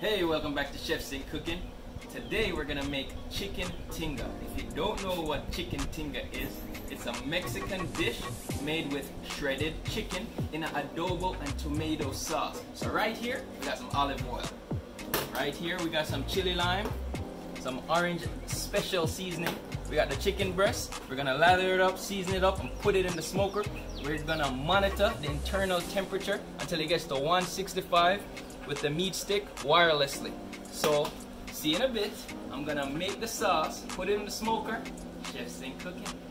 Hey, welcome back to Chef Singh Cooking. Today we're gonna make chicken tinga. If you don't know what chicken tinga is, it's a Mexican dish made with shredded chicken in an adobo and tomato sauce. So right here, we got some olive oil. Right here, we got some chili lime, some orange special seasoning. We got the chicken breast. We're gonna lather it up, season it up, and put it in the smoker. We're gonna monitor the internal temperature until it gets to 165 with the meat stick wirelessly. So, see in a bit. I'm gonna make the sauce, put it in the smoker. Chef Singh Cooking.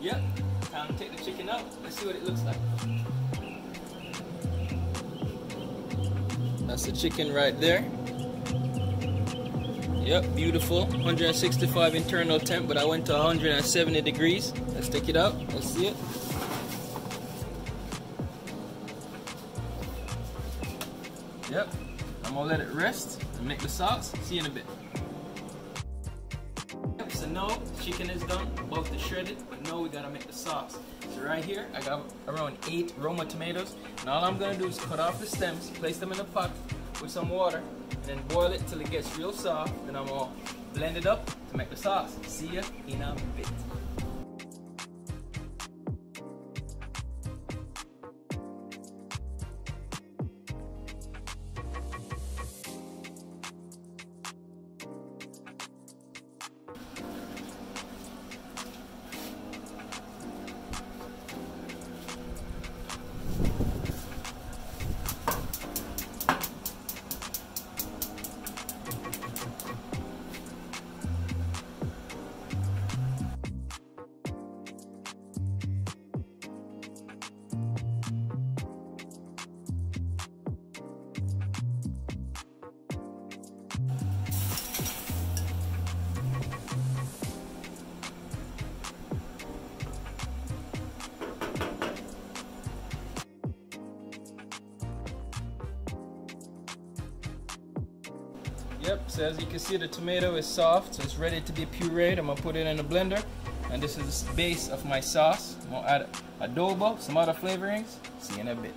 Yep, time to take the chicken out. Let's see what it looks like. That's the chicken right there. Yep, beautiful. 165 internal temp, but I went to 170 degrees. Let's take it out. Let's see it. Yep, I'm gonna let it rest and make the sauce. See you in a bit. Yep, so now the chicken is done, both the shredded, but now we gotta make the sauce. So right here, I got around eight Roma tomatoes, and all I'm gonna do is cut off the stems, place them in a pot with some water, and then boil it till it gets real soft. Then I'm gonna blend it up to make the sauce. See ya in a bit. Yep, so as you can see the tomato is soft, so it's ready to be pureed. I'm gonna put it in a blender. And this is the base of my sauce. I'm gonna add adobo, some other flavorings. See you in a bit.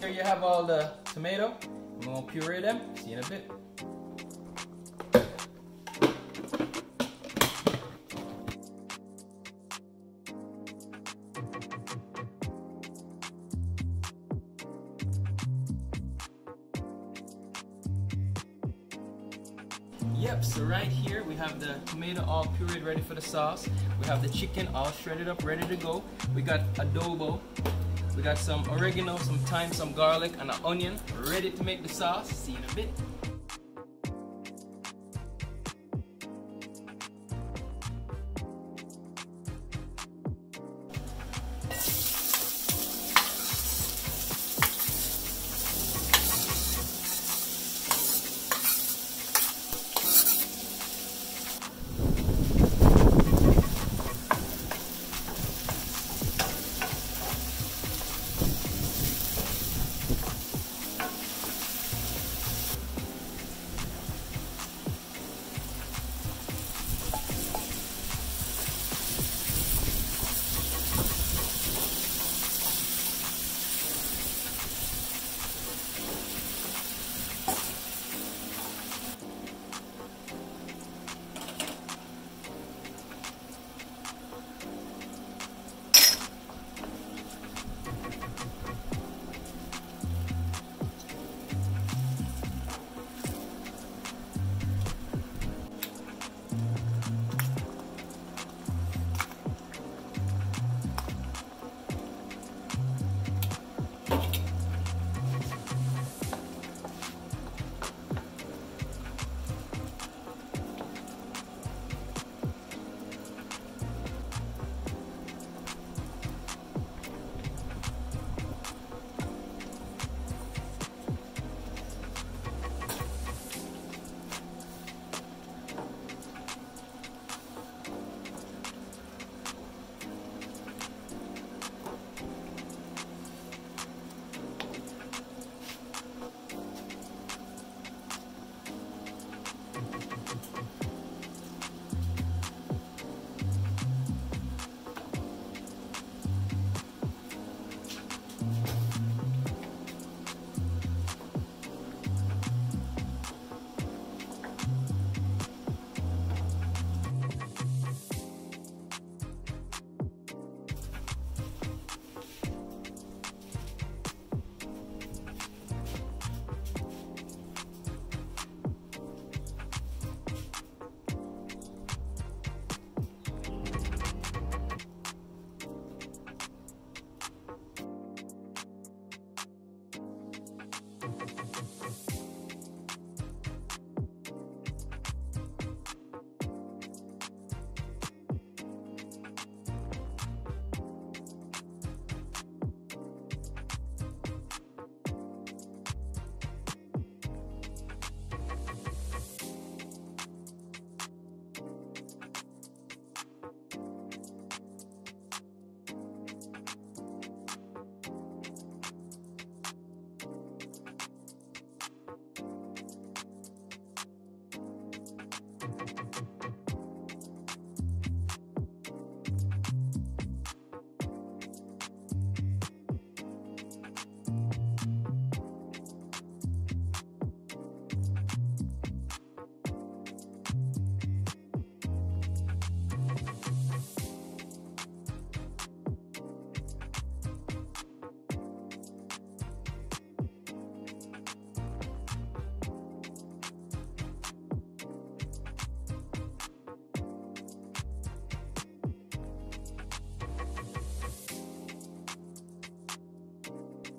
Here you have all the tomato. I'm gonna puree them. See you in a bit. Yep, so right here we have the tomato all pureed ready for the sauce. We have the chicken all shredded up ready to go. We got adobo. We got some oregano, some thyme, some garlic, and an onion ready to make the sauce. See you in a bit.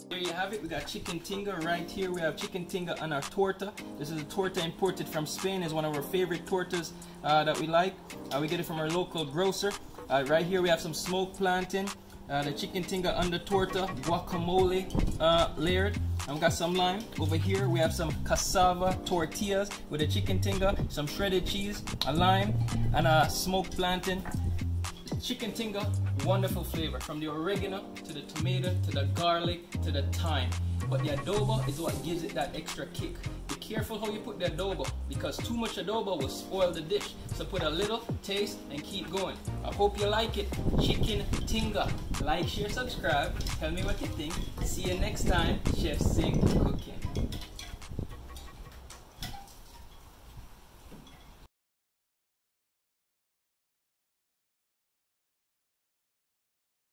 There you have it. We got chicken tinga right here. We have chicken tinga on our torta. This is a torta imported from Spain. It's one of our favorite tortas uh, that we like. Uh, we get it from our local grocer. Uh, right here we have some smoked plantain, uh, the chicken tinga on the torta, guacamole uh, layered. And we got some lime. Over here we have some cassava tortillas with a chicken tinga, some shredded cheese, a lime, and a smoked plantain chicken tinga, wonderful flavor. From the oregano to the tomato to the garlic to the thyme. But the adobo is what gives it that extra kick. Be careful how you put the adobo because too much adobo will spoil the dish. So put a little, taste, and keep going. I hope you like it. Chicken tinga. Like, share, subscribe. Tell me what you think. See you next time. Chef Singh